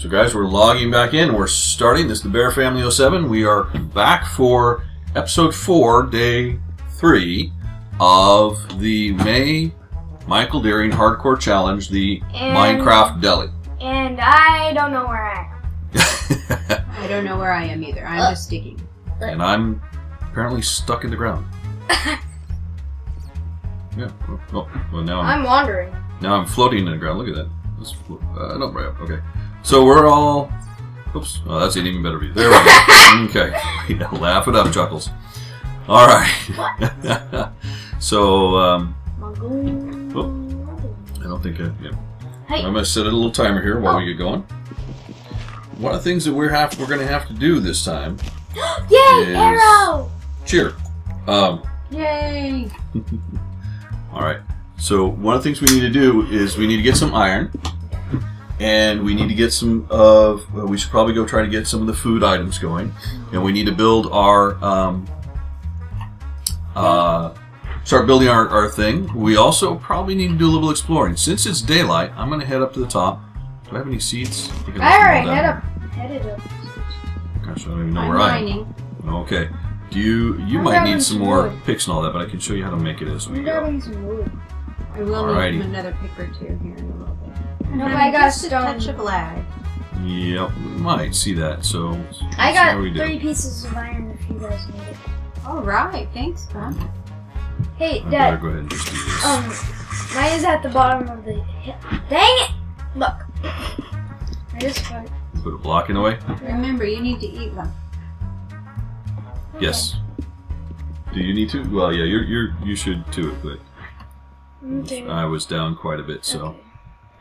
So, guys, we're logging back in. We're starting. This is the Bear Family 07. We are back for episode 4, day 3 of the May Michael Deering Hardcore Challenge, the And- Minecraft Deli. And I don't know where I am. I don't know where I am either. I'm Uh. just digging. and I'm apparently stuck in the ground. yeah. Oh, well, now I'm, I'm wandering. now I'm floating in the ground. Look at that. Let's flo- uh, no, right up. Okay. So we're all. Oops. Oh, that's an even better view. There we go. okay. Yeah, laugh it up, Chuckles. All right. so um, I don't think I. Yeah. Hey. I'm gonna set a little timer here while we get going. One of the things that we're have we're gonna have to do this time. Yay, arrow! Cheer. Um, Yay! all right. So one of the things we need to do is we need to get some iron, and we need to get some of. Uh, we should probably go try to get some of the food items going, and we need to build our. Um, uh, start building our, our thing. We also probably need to do a little exploring. Since it's daylight, I'm going to head up to the top. Do I have any seeds? I think I left them all already down head up. Headed up. Gosh, I don't even know I'm where I am. Okay. Do you you I'm might need some some more wood. picks and all that, but I can show you how to make it as we I'm go. grabbing some wood. I will Alrighty. need another pick or two here in a little bit. No, And I got just a touch stone. of lag. Yep, we might see that. So let's I see got how we do. three pieces of iron if you guys need it. All right, thanks, Bob. Hey, I better Dad. go ahead and just do this. Um, mine is at the bottom of the hill. Dang it! Look. I just put. Put a block in the way. Remember, you need to eat them. Yes. Do you need to? Well, yeah, you're you're you should too. But Okay. I was down quite a bit. So, Okay.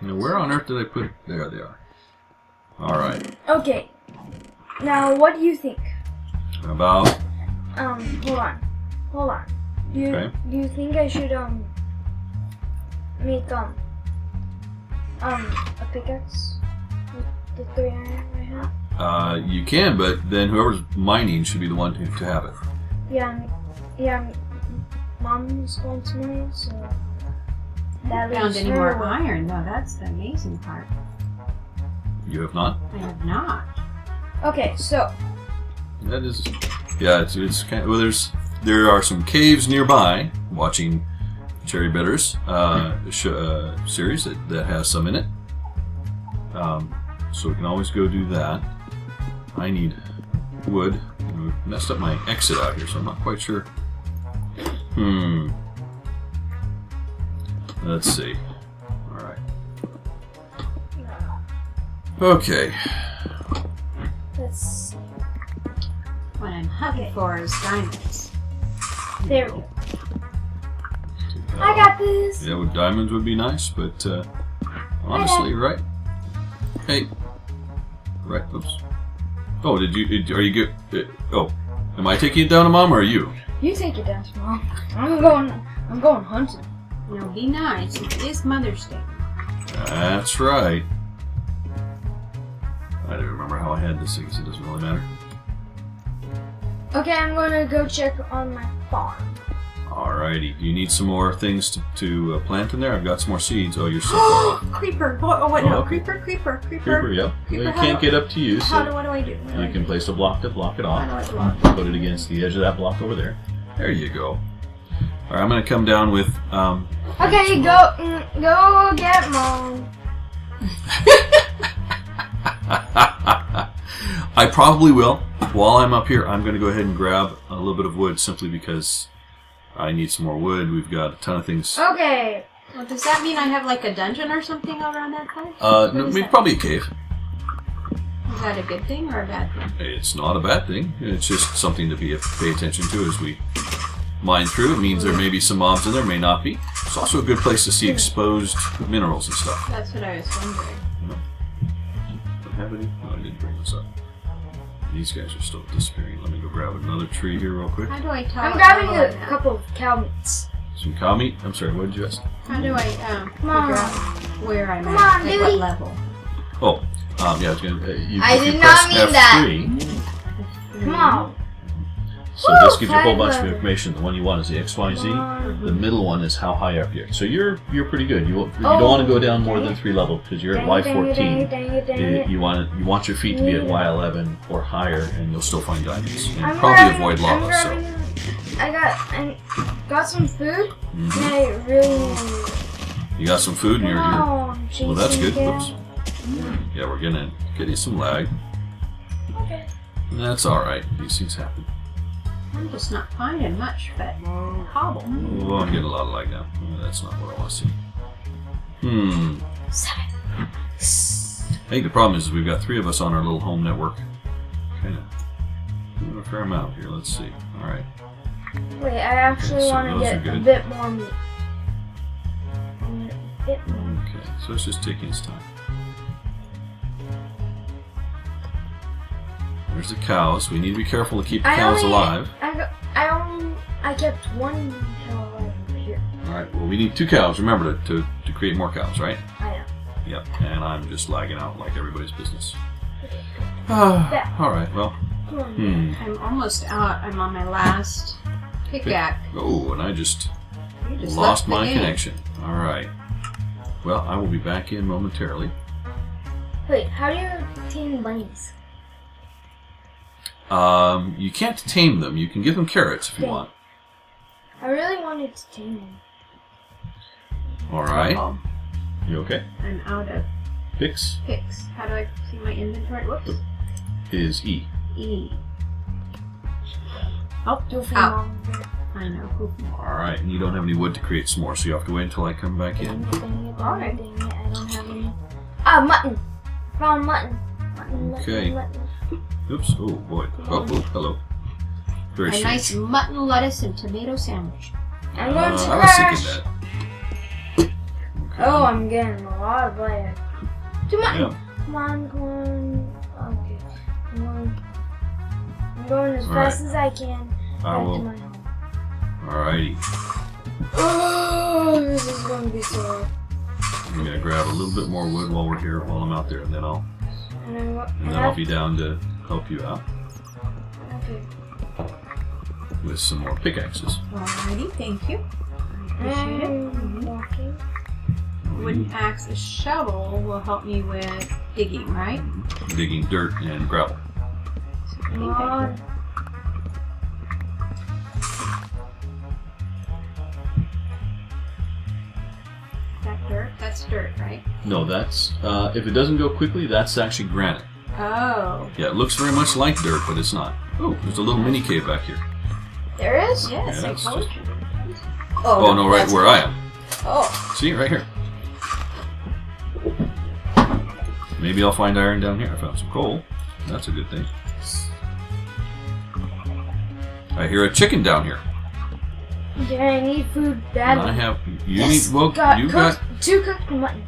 Now, where on earth did I put? There they are. All right. Okay. Now, what do you think? About Um, hold on. Hold on. Do you, Okay. do you think I should, um, make, um, um, a pickaxe with the three iron I have? uh, you can, but then whoever's mining should be the one to, to have it. Yeah, yeah, mom's going to mine, so. That Found any more with- iron? No, that's the amazing part. You have not. I have not. Okay, so, That is, yeah. It's it's kind of, well. There's there are some caves nearby. Watching Cherry Bitters uh, sh- uh, series that, that has some in it. Um, so we can always go do that. I need wood. I messed up my exit out here, so I'm not quite sure. Hmm. Let's see. All right. Okay. let's, What I'm hunting for is diamonds. there we go. I got this! Yeah, with diamonds would be nice, but uh, honestly, right? Hey, right? Oops. Oh, did you? did- Are you good? uh, Oh, am I taking it down to mom or are you? You take it down, mom. I'm going, I'm going hunting. Now be nice. It is Mother's Day. That's right. I don't remember how I had this thing, so it doesn't really matter. Okay, I'm gonna go check on my farm. Alrighty, do you need some more things to, to uh, plant in there? I've got some more seeds. Oh, you're so far creeper! Oh, oh wait, Oh, no, okay. creeper, creeper, creeper. Creeper, yep. Creeper, you how can't get up to you, How so do? What do I do? What do I you do? can place a block to block it How off. do I block? Put it against the edge of that block over there. There you go. All right, I'm gonna come down with. Um, Okay, go, mm, go get mom. I probably will. While I'm up here, I'm gonna go ahead and grab a little bit of wood simply because I need some more wood. We've got a ton of things. Okay, Well, does that mean I have like a dungeon or something around that place? Uh, What no, maybe that? probably a cave. Is that a good thing or a bad thing? It's not a bad thing. It's just something to be pay attention to as we mine through. It means there may be some mobs in there, may not be. It's also a good place to see exposed minerals and stuff. That's what I was wondering. Don't have any? No, I didn't bring this up. These guys are still disappearing. Let me go grab another tree here real quick. How do I tell? I'm grabbing a do I a know? couple of cow meats. Some cow meat. I'm sorry, what did you ask? How do I um, figure on. where I'm Come at? on, at what level? Oh, um, yeah, I was gonna. Uh, you, I you did press not mean that. F3, Come on. So Woo, this gives you a whole bunch of information. The one you want is the X, Y, Z. The middle one is how high up you're. So you're you're pretty good. You, you Oh, don't want to go down more than three levels because you're at Y it, dang it, dang fourteen. it, dang it, dang You, you want you want your feet to be at Y eleven or higher, and you'll still find diamonds and I'm probably grabbing- avoid lava. So I got I got some food Mhm. and I really you got some food, and you're, Oh, well. That's good. Whoops. Yeah, we're gonna getting some lag. Okay. That's all right. These things happen. I'm just not finding much but cobble. Oh, I'm getting a lot of lag now. That's not what I want to see. Hmm. Seven. I think the problem is we've got three of us on our little home network. Kind of doing a fair amount here. Let's see. All right. Wait, I actually So want to get a bit more meat. A bit more. Okay. So it's just taking its time. There's the cows. We need to be careful to keep the I cows only- alive. I got, I only I kept one cow alive here. All right. Well, we need two cows. Remember to, to, to create more cows, right? I know. Yep. And I'm just lagging out like everybody's business. There. All right. Well. Hmm. I'm almost out. I'm on my last pickaxe. Oh, and I just just lost my game. connection. All right. Well, I will be back in momentarily. Wait, how do you tame bunnies? Um, you can't tame them. You can give them carrots if you Dang. want. I really wanted to tame them. All right. Oh, You okay? I'm out of Picks picks. How do I see my inventory? Whoops. is E. E. Oh, Doofy Ow. mom. I know. All right, and you don't have any wood to create s'more, so you have to wait until I come back in. it, dang it, dang it, Alright. dang it, I don't have any. Ah, mutton! Found mutton. Mutton, mutton, Okay. mutton. Oops. Oh boy. Oh, oh hello. Very A strange. nice mutton, lettuce, and tomato sandwich. I'm Uh, going to I was crash. thinking that. Okay. Oh, I'm getting a lot of lag. Two mutton. Yeah. Come on, come on. Okay. Come on. I'm going as Alright. fast as I can I back to will. my home. Alrighty. Oh, this is going to be so hard. I'm gonna grab a little bit more wood while we're here, while I'm out there, and then I'll And then and I'll be down to help you out Okay. with some more pickaxes. Alrighty, thank you. I appreciate it. Walking. Wooden mm-hmm. axe, a shovel will help me with digging, right? Digging dirt and gravel. Come That's dirt, right? No, that's uh, if it doesn't go quickly, that's actually granite. Oh. Yeah, it looks very much like dirt, but it's not. Oh, there's a little mini cave back here. There is? Yes, Yeah, I it's told just- you. Oh no, right where I am. Oh. See, right here. Maybe I'll find iron down here. I found some coal. That's a good thing. I hear a chicken down here. Yeah, I need food And badly. I have you Yes, need well got you cooked, got two cooked mutton.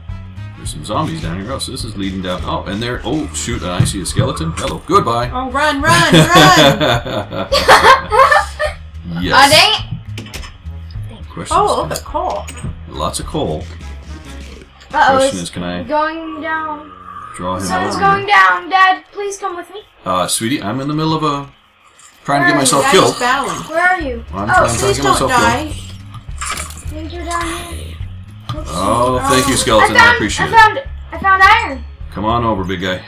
there's some zombies down here. Oh, so this is leading down. Oh, and there. Oh shoot! I see a skeleton. Hello. Goodbye. Oh, run, run, run! yes. Dang it! Question oh, is, look at coal. lots of coal. Uh-oh, Question it's is, can I going down. draw The him sun's over? going down. Dad, please come with me. Uh, sweetie, I'm in the middle of a trying to get myself Daddy's killed. Where are you? I'm oh, trying, trying Please to get don't myself die. think you're down here. Oops. Oh, thank you, I skeleton. found, I appreciate I it. found, I found iron. Come on over, big guy.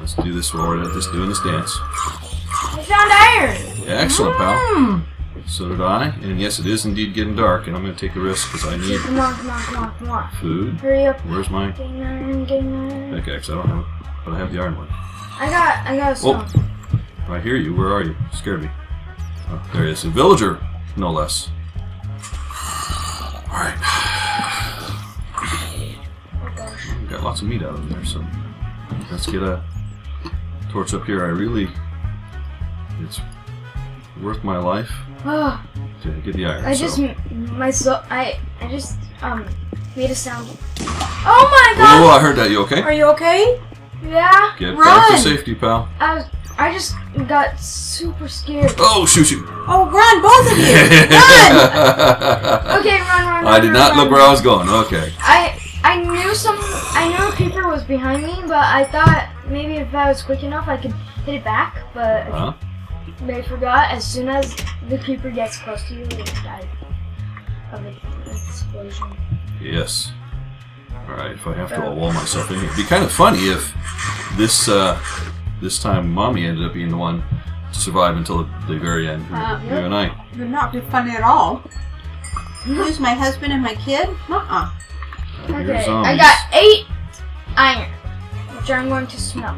Let's do this while we're at this doing this dance. I found iron. Yeah, excellent, pal. Hmm. So did I. And yes, it is indeed getting dark, and I'm going to take a risk because I need Come on, come on, come on, come on. food. Hurry up. Where's my Getting iron, getting iron. pickaxe? I don't have it, but I have the iron one. I got, I got a Oh. Stone. I hear you. Where are you? Scared me. Oh, there he is. A villager, no less. All right. Oh got lots of meat out of there, so let's get a torch up here. I really, it's worth my life Oh, to get the iron. I so. just, my so, I, I just, um, made a sound. Oh my god! Oh, I heard that. You okay? Are you okay? Yeah, Get back Run! to safety, pal. I was, I just got super scared. Oh, shoot you! Oh, run, both of you! run! Okay, run, run, run. I did run, not run. look where I was going. Okay. I I knew some I knew a creeper was behind me, but I thought maybe if I was quick enough I could hit it back. But Huh? they forgot as soon as the creeper gets close to you, you die of an explosion. Yes. All right. If I have to wall myself in here, it'd be kind of funny if this uh, this time mommy ended up being the one to survive until the very end. Uh, you and I. Would not be funny at all. Lose my husband and my kid? Uh-uh. Okay, I got eight iron, which I'm going to smelt.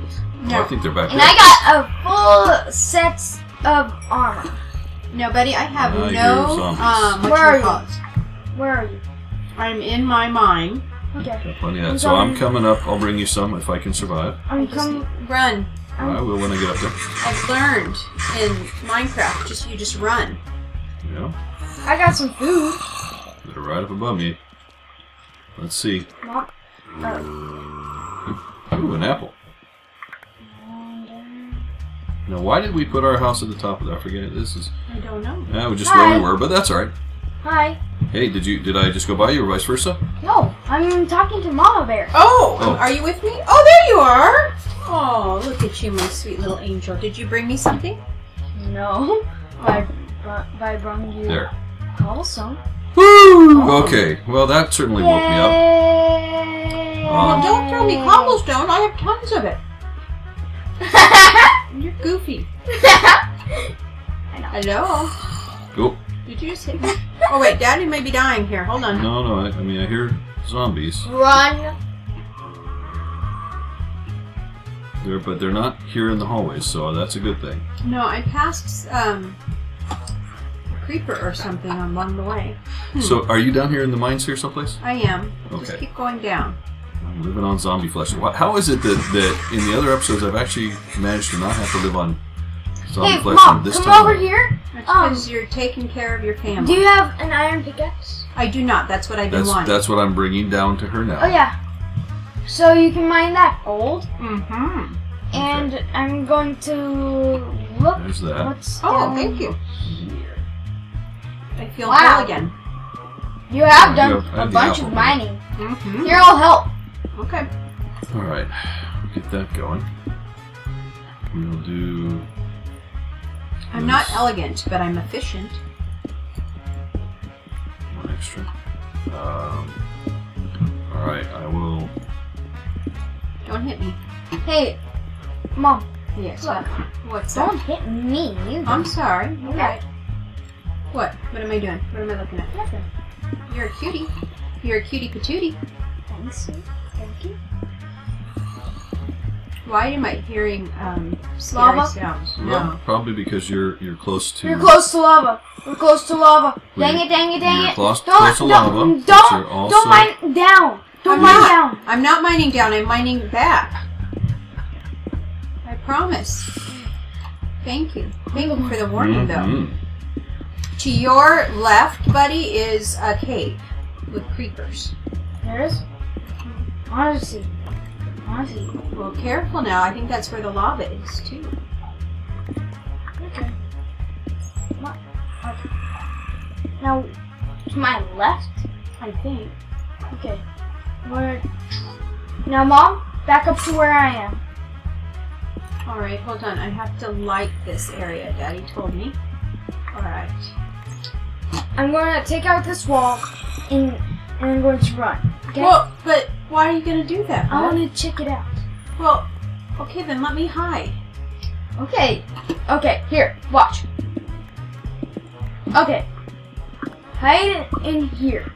Oh, I think they're back And there. I got a full set of armor. no, buddy, I have Uh, no, you're zombies. um, Where are call it? Where are you? I'm in my mine. Okay. Got plenty of that. So I'm coming up. I'll bring you some if I can survive. I'm Just coming. run. I will when I get up there. I've learned in Minecraft, just you just run. Yeah. I got some food. They're right up above me. Let's see. Mom. Uh, Ooh, an apple. Now, why did we put our house at the top of that? I forget. This is I don't know. yeah, we just where Hi. we were, but that's all right. Hi. Hey, did you did I just go by you or vice versa? No, I'm talking to Mama Bear. Oh, Oh. are you with me? Oh, there you are. Oh, look at you, my sweet little angel. Did you bring me something? No. By, by, by bring you There. cobblestone. Woo! Okay. Well, that certainly woke me up. Yay! Well, Um, don't throw me cobblestone. I have tons of it. You're goofy. I know. Hello. Oh Did you just hit me? Oh wait, Daddy may be dying here. Hold on. no, no. I, I mean, I hear zombies. Run. They're, but they're not here in the hallways, so that's a good thing. No, I passed um a creeper or something along the way. Hmm. So, are you down here in the mines here someplace? I am. Just Okay. keep going down. I'm living on zombie flesh. How is it that, that in the other episodes I've actually managed to not have to live on zombie Hey, flesh Mom, this come time? over here. That's Um, because you're taking care of your family. Do you have an iron pickaxe? I do not. That's what I've been That's wanting. that's what I'm bringing down to her now. Oh yeah. So you can mine that gold, Mm-hmm. and I'm going to look There's that. what's Oh, down thank you. I feel Wow. whole again. You have I done do have- I a have bunch of mining. Mm-hmm. Here, I'll help. Okay. All right, get that going. We'll do. I'm not elegant, but I'm efficient. one extra. Um, all right, I will. Don't hit me. Hey, Mom, Yes. What? What's don't that? hit me. You I'm sorry. All Okay. right. What? What am I doing? What am I looking at? Nothing. You're a cutie. You're a cutie patootie. Thanks. Thank you. Why am I hearing um, scary Lava? sounds? Well, No. probably because you're you're close to. You're close to lava. We're close to lava. Dang it, dang it, dang you're it. close- don't, close to don't, lava, Don't, you're don't mine down. Don't I'm mine not. down. I'm not mining down. I'm mining back. I promise. Thank you. Thank you for the warning, though. Mhm. To your left, buddy, is a cave with creepers. There is. Honestly. Honestly. Well, careful now. I think that's where the lava is, too. Okay. Now, to my left, I think. Okay. Where? Now, Mom, back up to where I am. All right, hold on. I have to light this area. Daddy told me. All right. I'm gonna take out this wall, and, and I'm going to run. Okay? Well, but why are you gonna do that? I want to check it out. Well, okay, then let me hide. Okay. Okay. Here. Watch. Okay. Hide in here.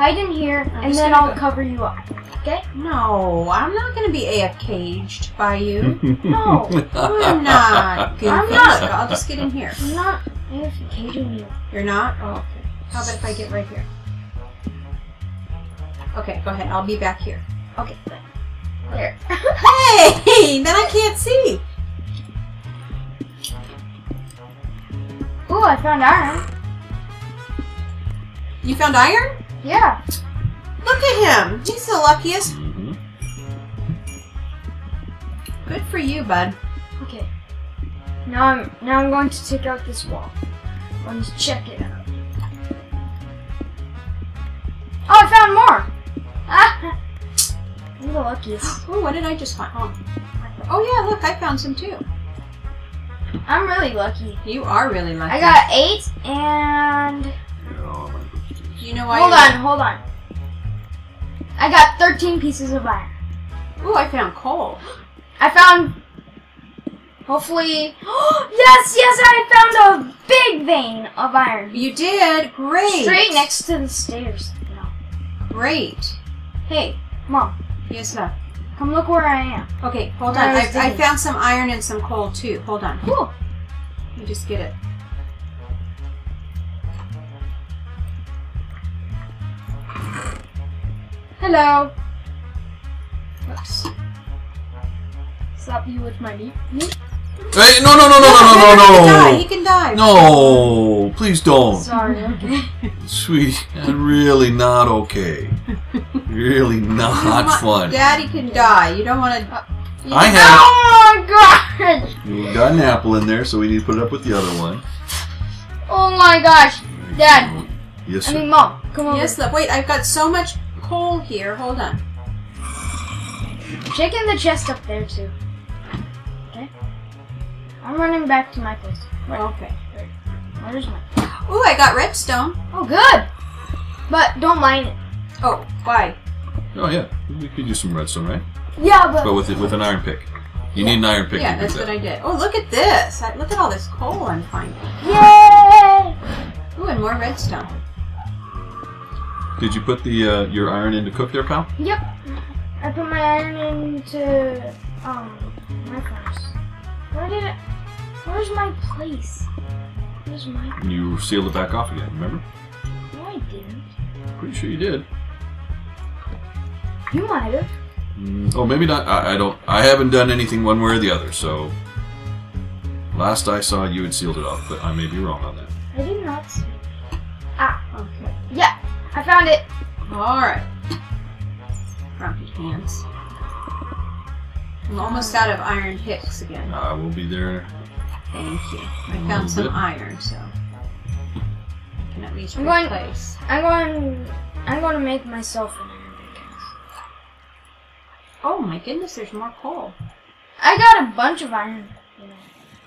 Hide in here, I'm and then I'll go- cover you up. Okay? No, I'm not gonna be AFK'd by you. No, I'm not. Goofy. I'm not. Look, I'll just get in here. I'm not caging you. You're not? Oh, okay. How about if I get right here? Okay, go ahead. I'll be back here. Okay. There. Hey, then I can't see. Ooh, I found iron. You found iron? Yeah. Look at him. He's the luckiest. Mhm. Good for you, bud. Okay. Now I'm now I'm going to take out this wall. I'm going to check it out. Oh, I found more. Ah, I'm the luckiest. Oh, what did I just find? Oh, oh yeah, look, I found some too. I'm really lucky. You are really lucky. I got eight and You know why? hold on, hold on. I got 13 pieces of iron. Ooh, I found coal. I found. Hopefully, yes, yes, I found a big vein of iron You did great. straight next to the stairs. No. Great. Hey, mom, Yes, love. come look where I am. Okay, hold Where on. I I, I found some iron and some coal too. Hold on. Cool. Let me just get it. Hello. Whoops. Slap you with my meat. meat? Hey, no, no, no, no, no, He can no, die. no, He can die. no! No, please don't. Sorry. Okay. Sweetie, really not okay. Really not Ma- fun. Daddy can die. You don't want to. Uh, I have. Oh my god! We got an apple in there, so we need to put it up with the other one. Oh my gosh! Dad. Yes, I mean, mom, come over. Yes, love. Wait, I've got so much coal here. Hold on. Check in the chest up there too. Okay. I'm running back to my place. Okay. Where's my? Ooh, I got redstone. Oh, good. But don't mine it. Oh, why? Oh yeah, we could use some redstone, right? Yeah, but But with it, with an iron pick. You need an iron pick. Yeah, to do that's that. what I did. Oh, look at this. I, look at all this coal I'm finding. yay! Ooh, and more redstone. Did you put the uh, your iron in to cook there, pal? Yep. I put my iron into um my furnace. Where did it? Where's my place? Where's my? And you sealed it back off again. Remember? No, I didn't. Pretty sure you did. You might have. Mm, oh, maybe not. I, I don't. I haven't done anything one way or the other. So last I saw, you had sealed it off, but I may be wrong on that. I did not see. Ah, Okay. yeah. I found it. All right. Grumpy hands. I'm almost out of iron picks again. I will be there. Thank you. I found some bit. iron, so I can at least I'm going- replace. I'm going. I'm going to make myself an iron pickaxe. Oh my goodness, there's more coal. I got a bunch of iron.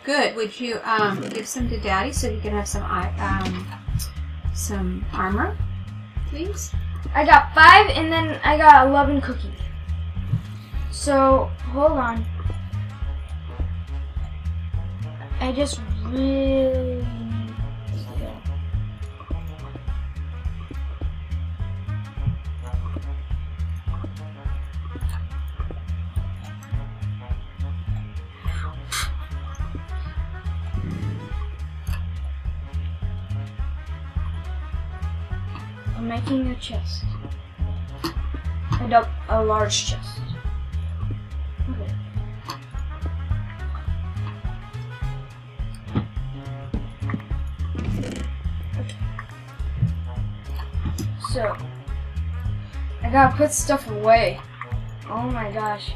Good. Would you um, give some to Daddy so he can have some i- um, some armor, please? I got five, and then I got eleven cookies. So hold on. I just really. I'm making a chest. A, dou- a large chest. Okay. Okay. So, I gotta put stuff away. Oh my gosh.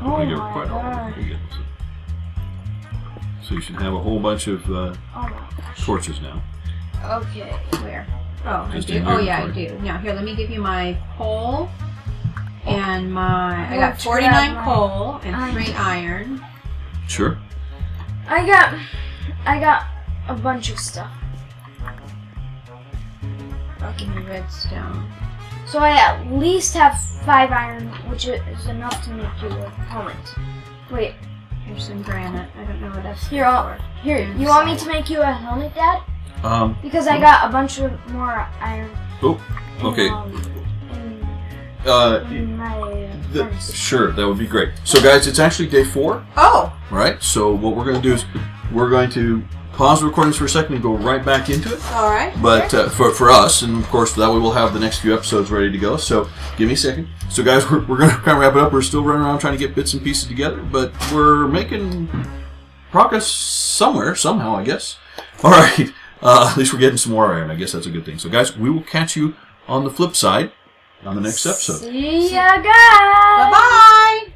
Oh my quite all of gosh. it. We get- So you should have a whole bunch of uh, Oh my gosh. torches now. Okay. Where? Oh, I do. in oh, your Oh yeah, I inventory. do. Now here, let me give you my coal and my. I Oh, got to 49 grab my coal and iron. three iron. Sure. I got, I got a bunch of stuff. Oh, give me redstone. So I at least have five iron, which is enough to make you a helmet. Wait, Here's some granite. I don't know what that's Here, I'll- for. here, you want me to make you a helmet, Dad? Um. Because I got a bunch of more iron. Oh. in, Okay. um, in, Uh. in my uh, the- sure, that would be great. So, guys, it's actually day four. Oh, Right. So what we're going to do is we're going to pause the recordings for a second and go right back into it. all right. But uh, for, for us, and of course, that way we'll have the next few episodes ready to go. So give me a second. So, guys, we're, we're going to kind of wrap it up. We're still running around trying to get bits and pieces together, but we're making progress somewhere, somehow, I guess. All right. Uh, at least we're getting some more iron. I guess that's a good thing. So, guys, we will catch you on the flip side on the next episode. See ya, guys. Bye bye.